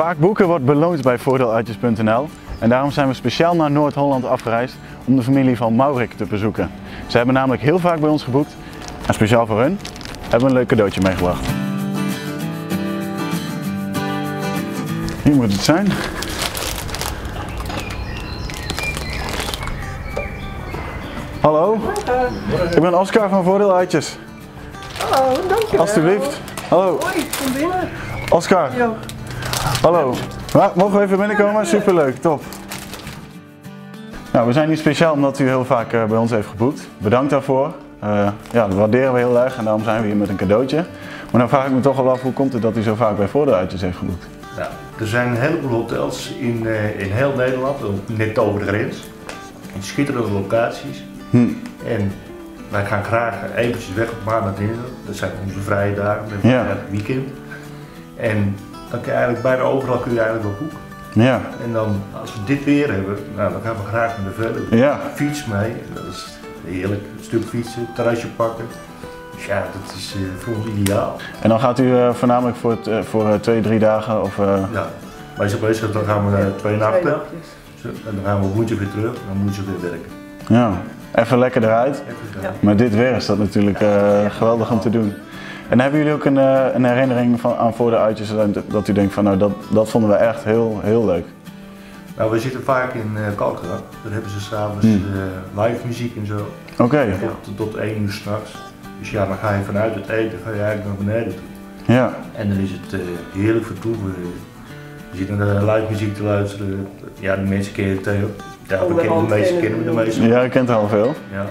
Vaak boeken wordt beloond bij voordeeluitjes.nl en daarom zijn we speciaal naar Noord-Holland afgereisd om de familie van Maurik te bezoeken. Ze hebben namelijk heel vaak bij ons geboekt en speciaal voor hun hebben we een leuk cadeautje meegebracht. Hier moet het zijn. Hallo, ik ben Oscar van Voordeeluitjes. Hallo, dankjewel. Alsjeblieft. Hallo, Hoi, kom binnen. Oscar. Hallo. Mogen we even binnenkomen? Superleuk, top. Nou, we zijn hier speciaal omdat u heel vaak eh, bij ons heeft geboekt. Bedankt daarvoor. Eh, ja, dat waarderen we heel erg en daarom zijn we hier met een cadeautje. Maar dan vraag ik me toch wel af, hoe komt het dat u zo vaak bij Voordeeluitjes heeft geboekt? Ja, er zijn een heleboel hotels in, eh, in heel Nederland, net over de grens. In schitterende locaties. Hm. En wij gaan graag eventjes weg op maandag dinsdag. Dat zijn onze vrije dagen, met Ja. ja. weekend. En dan kun je eigenlijk bijna overal kun je eigenlijk wel boeken. Ja, En dan, als we dit weer hebben, nou, dan gaan we graag naar de verder. ja, Fiets mee, dat is heerlijk. Een stuk fietsen, terrasje pakken. Dus ja, dat is eh, voor ons ideaal. En dan gaat u eh, voornamelijk voor, het, eh, voor eh, twee, drie dagen of... eh, Ja, meestal bezig, dan gaan we eh, twee Twee nachten. En dan gaan we woensdag weer terug, dan woensdag weer werken. ja, even lekker eruit. Even. Ja. Maar dit weer is dat natuurlijk eh, geweldig om te doen. En hebben jullie ook een, eh, een herinnering van, aan Voordeeluitjes dat, dat u denkt van nou dat, dat vonden we echt heel, heel leuk? Nou, we zitten vaak in uh, Kalkara. Daar hebben ze s'avonds Hmm. eh live muziek en zo. Oké, Tot, tot 1 uur s'nachts. Dus ja, dan ga je vanuit het eten ga je eigenlijk naar beneden toe. ja. En dan is het eh, heerlijk vertoeven. Je zit naar de live muziek te luisteren. Ja, de mensen kennen het heel. Ja, we kennen de meeste kennen we de we. meeste. Ja, u kent al veel. Ja.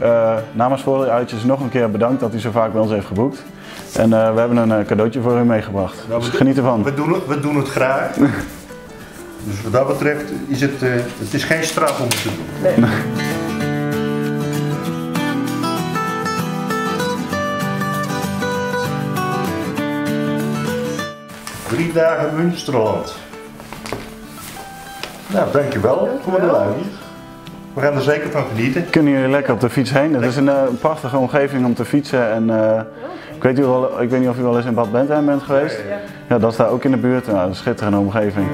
Eh, namens Voordeeluitjes nog een keer bedankt dat u zo vaak bij ons heeft geboekt. En eh, we hebben een eh, cadeautje voor u meegebracht. Nou, Dus we- geniet ervan. We doen het, we doen het graag. dus wat dat betreft is het, eh, het is geen straf om het te doen. Nee. Drie dagen Münsterland. Nou, dankjewel voor de Dankjewel. We gaan er zeker van genieten. Kunnen jullie lekker op de fiets heen? Het is een, eh, prachtige omgeving om te fietsen. En, eh, ik, weet u wel, ik weet niet of u wel eens in Bad Bentheim bent geweest. Ja. Ja, dat is daar ook in de buurt. Nou, een schitterende omgeving.